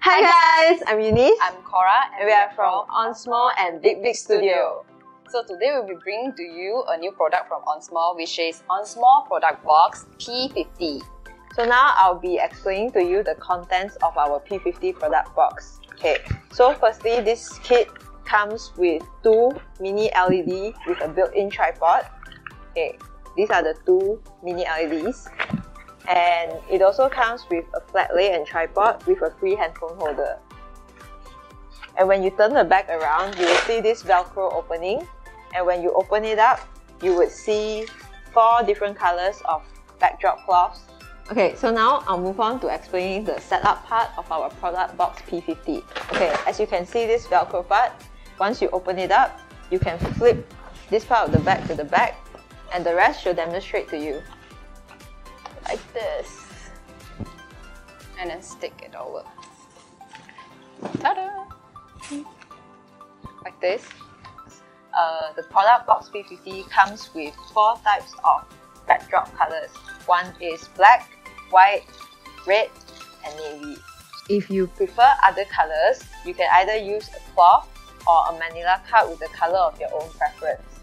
Hi guys, I'm Eunice. I'm Cora and we are from Onsmo and Big Big Studio. So today we'll be bringing to you a new product from Onsmo which is Onsmo Product Box P50. So now I'll be explaining to you the contents of our P50 product box. Okay, so firstly this kit comes with two mini LED with a built-in tripod. Okay, these are the two mini LEDs and it also comes with a flat lay and tripod with a free handphone holder. And when you turn the back around, you will see this velcro opening and when you open it up, you would see four different colors of backdrop cloths. Okay, so now I'll move on to explaining the setup part of our product box P50. Okay, as you can see this velcro part, once you open it up, you can flip this part of the back to the back and the rest should demonstrate to you like this. And then stick it over. Ta-da! Like this. Uh, the product box P50 comes with four types of backdrop colors. One is black, white, red, and navy. If you prefer other colors, you can either use a cloth or a manila card with the color of your own preference.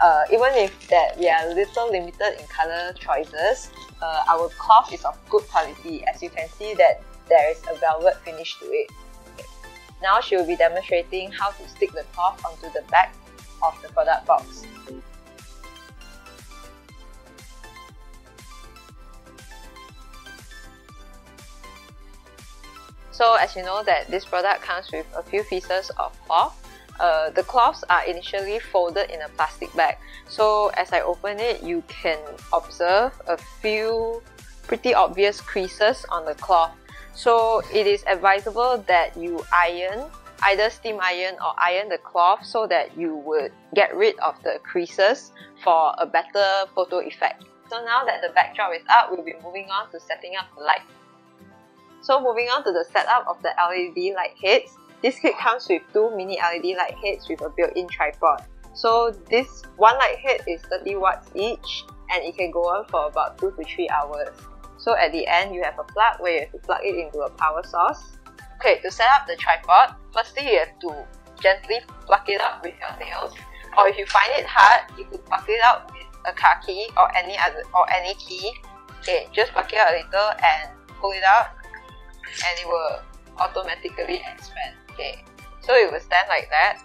Uh, even if that we are a little limited in color choices, uh, our cloth is of good quality as you can see that there is a velvet finish to it. Now she will be demonstrating how to stick the cloth onto the back of the product box. So as you know that this product comes with a few pieces of cloth uh, the cloths are initially folded in a plastic bag. So as I open it, you can observe a few pretty obvious creases on the cloth. So it is advisable that you iron, either steam iron or iron the cloth so that you would get rid of the creases for a better photo effect. So now that the backdrop is up, we'll be moving on to setting up the light. So moving on to the setup of the LED light heads, this kit comes with two mini LED light heads with a built-in tripod. So this one light head is 30 watts each and it can go on for about 2 to 3 hours. So at the end you have a plug where you have to plug it into a power source. Okay, to set up the tripod, firstly you have to gently plug it up with your nails. Or if you find it hard, you could plug it out with a car key or any other or any key. Okay, just plug it out a little and pull it out and it will automatically expand. Okay, so it will stand like that.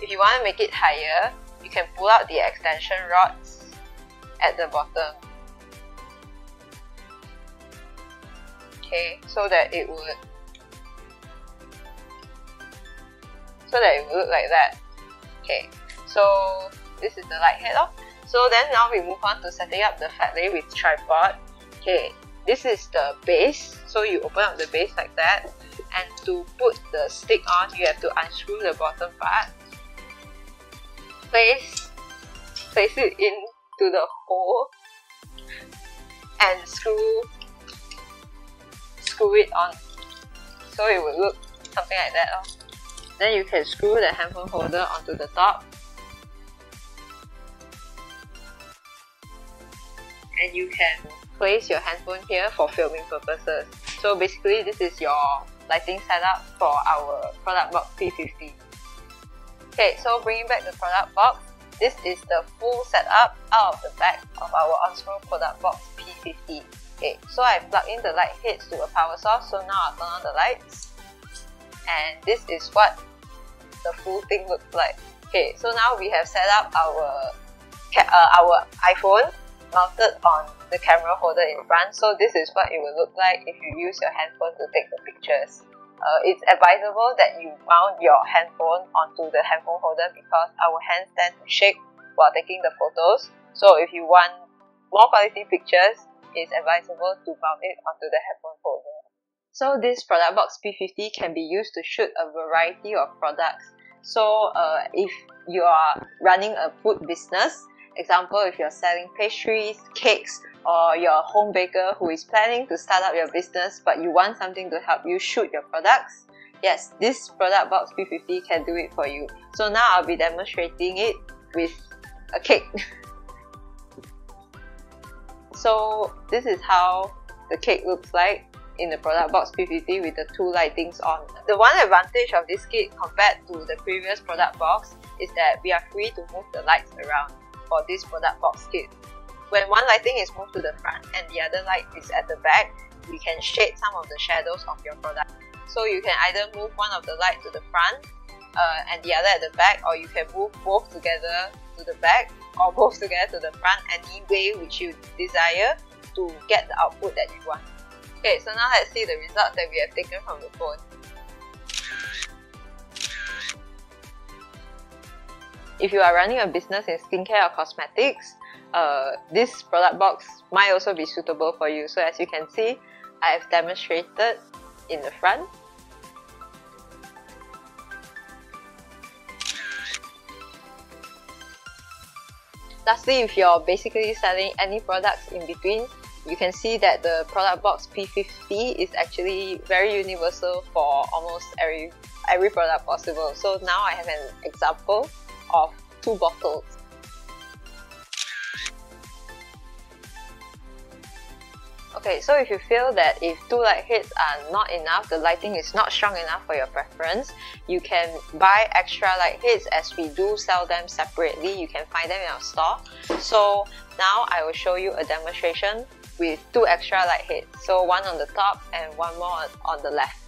If you want to make it higher, you can pull out the extension rods at the bottom. Okay, so that it would so that it would look like that. Okay, so this is the light head off. So then now we move on to setting up the flat lay with tripod. Okay, this is the base. So you open up the base like that to put the stick on you have to unscrew the bottom part. Place place it into the hole and screw screw it on. So it will look something like that oh. then you can screw the handphone holder onto the top. And you can place your handphone here for filming purposes. So basically this is your lighting setup for our product box P50. Okay, so bringing back the product box, this is the full setup out of the back of our Onsmo product box P50. Okay, so I plug in the light heads to a power source, so now I'll turn on the lights. And this is what the full thing looks like. Okay, so now we have set up our, uh, our iPhone mounted on the camera holder in front. So this is what it will look like if you use your handphone to take the pictures. Uh, it's advisable that you mount your handphone onto the handphone holder because our hands tend to shake while taking the photos. So if you want more quality pictures, it's advisable to mount it onto the handphone holder. So this product box P50 can be used to shoot a variety of products. So uh, if you are running a food business, Example, if you're selling pastries, cakes, or you're a home baker who is planning to start up your business but you want something to help you shoot your products, yes, this product box P50 can do it for you. So now I'll be demonstrating it with a cake. So this is how the cake looks like in the product box P50 with the two lightings on. The one advantage of this kit compared to the previous product box is that we are free to move the lights around for this product box kit. When one lighting is moved to the front and the other light is at the back, we can shade some of the shadows of your product. So you can either move one of the light to the front uh, and the other at the back or you can move both together to the back or both together to the front any way which you desire to get the output that you want. Okay, so now let's see the results that we have taken from the phone. If you are running a business in skincare or cosmetics, uh, this product box might also be suitable for you. So as you can see, I have demonstrated in the front. Lastly, if you're basically selling any products in between, you can see that the product box P50 is actually very universal for almost every every product possible. So now I have an example of two bottles. Okay, so if you feel that if two light heads are not enough, the lighting is not strong enough for your preference, you can buy extra light heads as we do sell them separately. You can find them in our store. So now I will show you a demonstration with two extra light heads. So one on the top and one more on the left.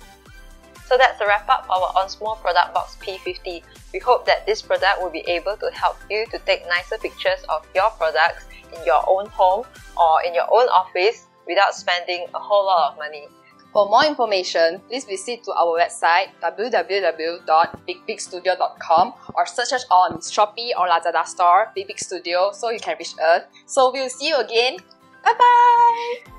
So that's a wrap up our Onsmo product box P50. We hope that this product will be able to help you to take nicer pictures of your products in your own home or in your own office without spending a whole lot of money. For more information, please visit to our website www.bigbigstudio.com or search us on Shopee or Lazada store Big Big Studio so you can reach us. So we'll see you again. Bye bye!